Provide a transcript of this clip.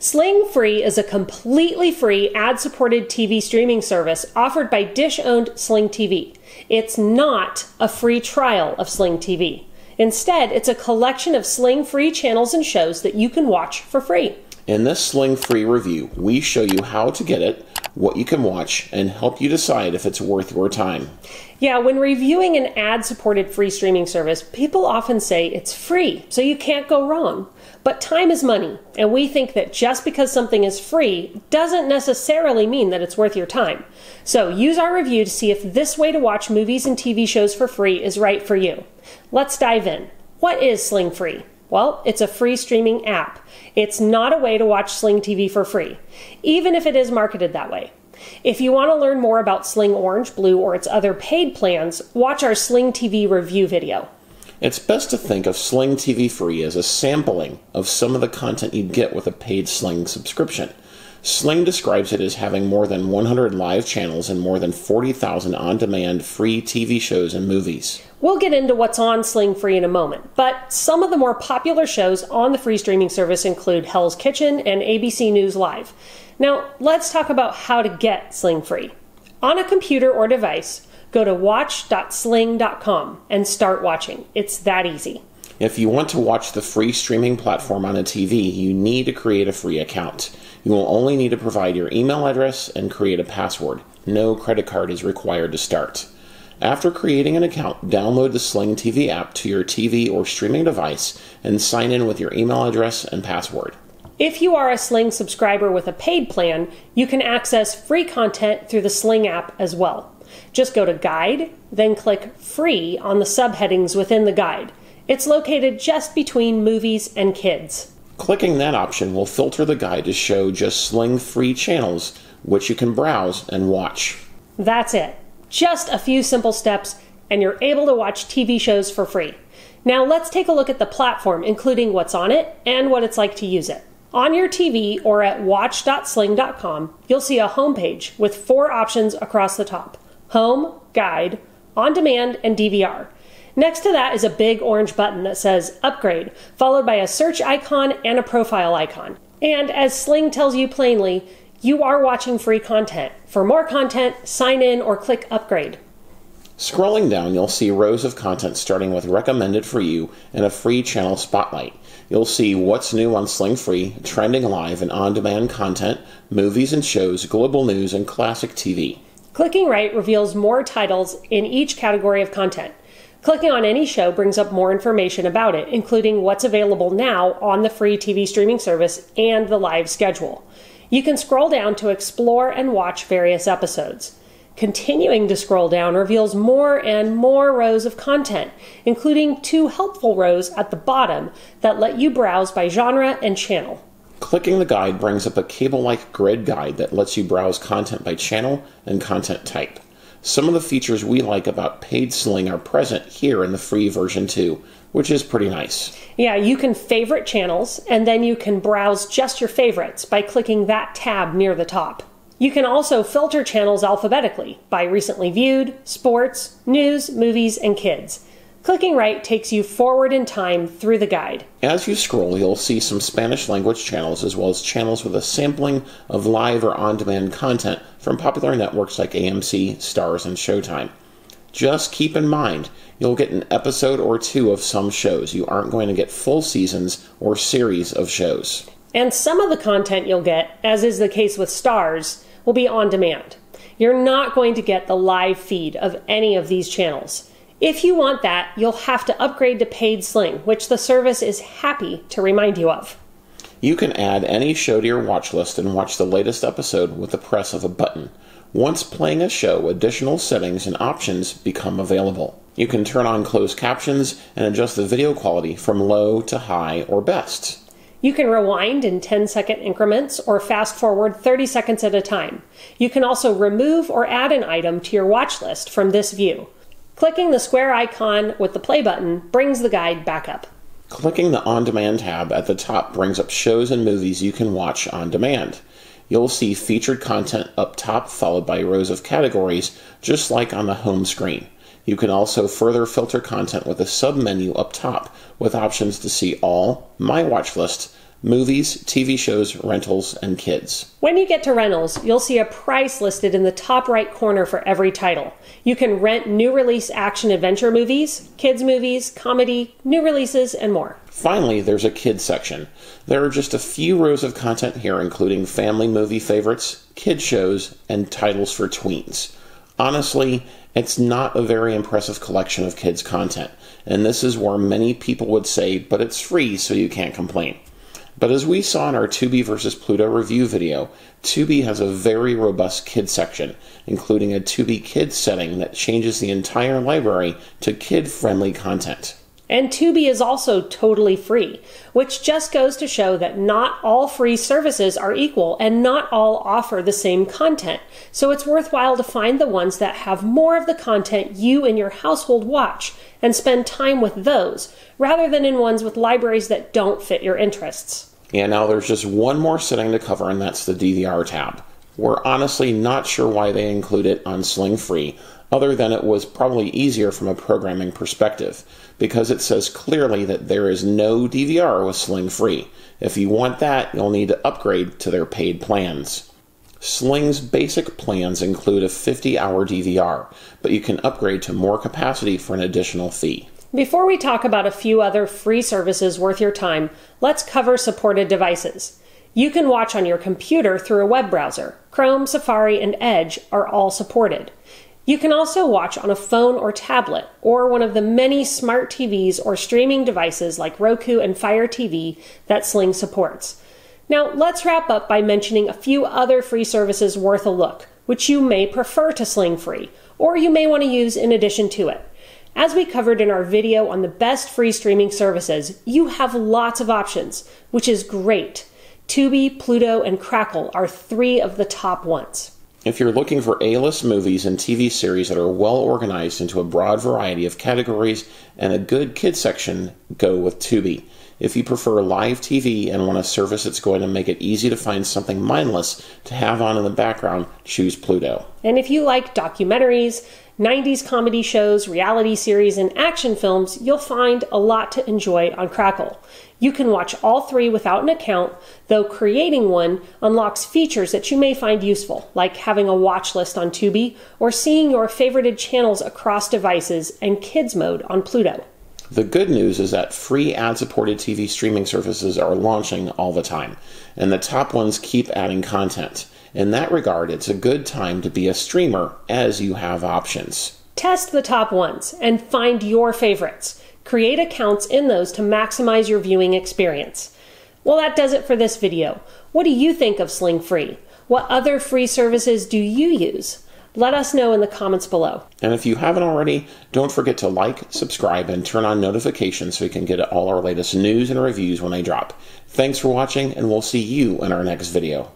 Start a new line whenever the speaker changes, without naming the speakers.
Sling Free is a completely free ad supported TV streaming service offered by Dish owned Sling TV. It's not a free trial of Sling TV. Instead, it's a collection of Sling Free channels and shows that you can watch for free.
In this Sling Free review, we show you how to get it, what you can watch, and help you decide if it's worth your time.
Yeah, when reviewing an ad supported free streaming service, people often say it's free, so you can't go wrong. But time is money, and we think that just because something is free doesn't necessarily mean that it's worth your time. So use our review to see if this way to watch movies and TV shows for free is right for you. Let's dive in. What is Sling Free? Well, it's a free streaming app. It's not a way to watch Sling TV for free, even if it is marketed that way. If you want to learn more about Sling Orange, Blue, or its other paid plans, watch our Sling TV review video.
It's best to think of Sling TV Free as a sampling of some of the content you'd get with a paid Sling subscription. Sling describes it as having more than 100 live channels and more than 40,000 on demand free TV shows and movies.
We'll get into what's on Sling Free in a moment, but some of the more popular shows on the free streaming service include Hell's Kitchen and ABC News Live. Now, let's talk about how to get Sling Free. On a computer or device, Go to watch.sling.com and start watching. It's that easy.
If you want to watch the free streaming platform on a TV, you need to create a free account. You will only need to provide your email address and create a password. No credit card is required to start. After creating an account, download the Sling TV app to your TV or streaming device and sign in with your email address and password.
If you are a Sling subscriber with a paid plan, you can access free content through the Sling app as well. Just go to Guide, then click Free on the subheadings within the guide. It's located just between movies and kids.
Clicking that option will filter the guide to show just Sling free channels, which you can browse and watch.
That's it. Just a few simple steps, and you're able to watch TV shows for free. Now let's take a look at the platform, including what's on it and what it's like to use it. On your TV or at watch.sling.com, you'll see a homepage with four options across the top Home, Guide, On Demand, and DVR. Next to that is a big orange button that says Upgrade, followed by a search icon and a profile icon. And as Sling tells you plainly, you are watching free content. For more content, sign in or click Upgrade.
Scrolling down, you'll see rows of content starting with recommended for you and a free channel spotlight. You'll see what's new on Sling Free, trending live and on demand content, movies and shows, global news, and classic TV.
Clicking right reveals more titles in each category of content. Clicking on any show brings up more information about it, including what's available now on the free TV streaming service and the live schedule. You can scroll down to explore and watch various episodes. Continuing to scroll down reveals more and more rows of content, including two helpful rows at the bottom that let you browse by genre and channel.
Clicking the guide brings up a cable like grid guide that lets you browse content by channel and content type. Some of the features we like about paid Sling are present here in the free version too, which is pretty nice.
Yeah, you can favorite channels and then you can browse just your favorites by clicking that tab near the top. You can also filter channels alphabetically by recently viewed, sports, news, movies, and kids. Clicking right takes you forward in time through the guide.
As you scroll, you'll see some Spanish language channels as well as channels with a sampling of live or on demand content from popular networks like AMC, Starz, and Showtime. Just keep in mind, you'll get an episode or two of some shows. You aren't going to get full seasons or series of shows.
And some of the content you'll get, as is the case with Starz, will be on demand. You're not going to get the live feed of any of these channels. If you want that, you'll have to upgrade to paid Sling, which the service is happy to remind you of.
You can add any show to your watch list and watch the latest episode with the press of a button. Once playing a show, additional settings and options become available. You can turn on closed captions and adjust the video quality from low to high or best.
You can rewind in 10 second increments or fast forward 30 seconds at a time. You can also remove or add an item to your watch list from this view. Clicking the square icon with the play button brings the guide back up.
Clicking the On Demand tab at the top brings up shows and movies you can watch on demand. You'll see featured content up top, followed by rows of categories, just like on the home screen. You can also further filter content with a sub menu up top with options to see all, My Watch List, movies, TV shows, rentals, and kids.
When you get to rentals, you'll see a price listed in the top right corner for every title. You can rent new release action adventure movies, kids movies, comedy, new releases, and more.
Finally, there's a kids section. There are just a few rows of content here, including family movie favorites, kid shows, and titles for tweens. Honestly, it's not a very impressive collection of kids' content, and this is where many people would say, but it's free, so you can't complain. But as we saw in our Tubi versus Pluto review video, Tubi has a very robust kids section, including a Tubi Kids setting that changes the entire library to kid friendly content.
And Tubi is also totally free, which just goes to show that not all free services are equal and not all offer the same content. So it's worthwhile to find the ones that have more of the content you and your household watch and spend time with those, rather than in ones with libraries that don't fit your interests.
And now there's just one more setting to cover, and that's the DVR tab. We're honestly not sure why they include it on Sling Free, other than it was probably easier from a programming perspective, because it says clearly that there is no DVR with Sling Free. If you want that, you'll need to upgrade to their paid plans. Sling's basic plans include a 50 hour DVR, but you can upgrade to more capacity for an additional fee.
Before we talk about a few other free services worth your time, let's cover supported devices. You can watch on your computer through a web browser. Chrome, Safari, and Edge are all supported. You can also watch on a phone or tablet, or one of the many smart TVs or streaming devices like Roku and Fire TV that Sling supports. Now, let's wrap up by mentioning a few other free services worth a look, which you may prefer to Sling Free, or you may want to use in addition to it. As we covered in our video on the best free streaming services, you have lots of options, which is great. Tubi, Pluto, and Crackle are three of the top ones.
If you're looking for A list movies and TV series that are well organized into a broad variety of categories and a good kid section, go with Tubi. If you prefer live TV and want a service that's going to make it easy to find something mindless to have on in the background, choose Pluto.
And if you like documentaries, 90s comedy shows, reality series, and action films, you'll find a lot to enjoy on Crackle. You can watch all three without an account, though creating one unlocks features that you may find useful, like having a watch list on Tubi or seeing your favorited channels across devices and kids mode on Pluto.
The good news is that free ad supported TV streaming services are launching all the time, and the top ones keep adding content. In that regard, it's a good time to be a streamer as you have options.
Test the top ones and find your favorites. Create accounts in those to maximize your viewing experience. Well, that does it for this video. What do you think of Sling Free? What other free services do you use? Let us know in the comments below.
And if you haven't already, don't forget to like, subscribe, and turn on notifications so you can get all our latest news and reviews when they drop. Thanks for watching, and we'll see you in our next video.